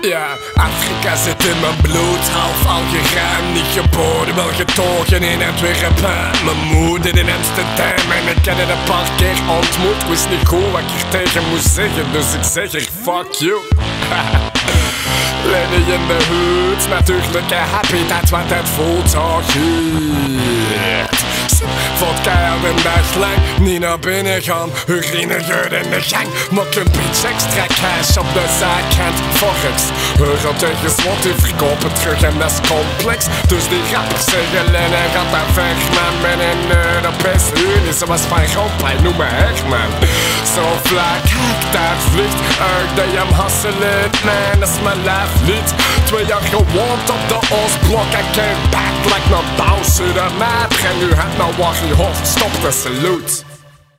Ja, Afrika zit in mijn bloed, half Algerijn Niet geboren, wel getogen in Antwerpen Mijn moeder in Amsterdam en ik ken het een paar keer ontmoet. Wist niet goed wat ik hier tegen moest zeggen, dus ik zeg er fuck you. Lenny in de hoed, natuurlijke habitat wat het voelt goed Vodka dag lang, niet naar binnen gaan Urine geur in de gang. Maak een beetje extra cash op de zijkant. Volgens Euro tegen slot, die verkopen terug en dat is complex. Dus die rappers zeggen Lenny gaat daar weg man. Ben in Europese Unie zoals van Rompuy, noem me Herman. Zo vlak, kijk daar vliegt Uit de jam hasselen, man, dat is mijn lijflied Twee jaar gewoond op de Oostblok I came back like no bounce to Känguru hat now walking horse, stop the salute.